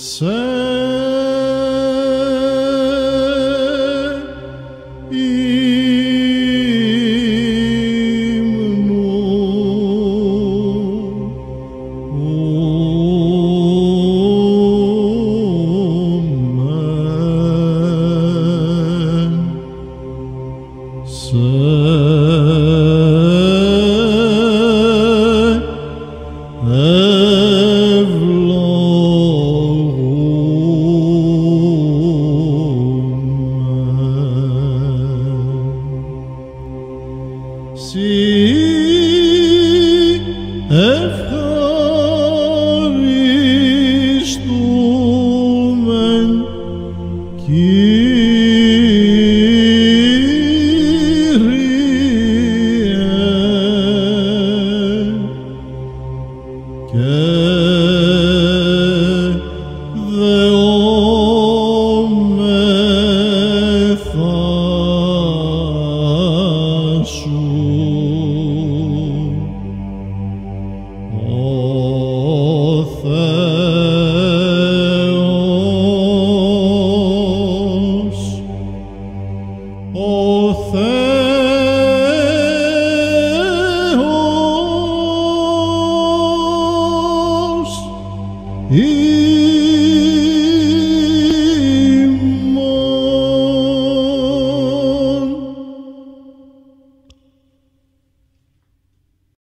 Uh... see erfahrisch Θεός ο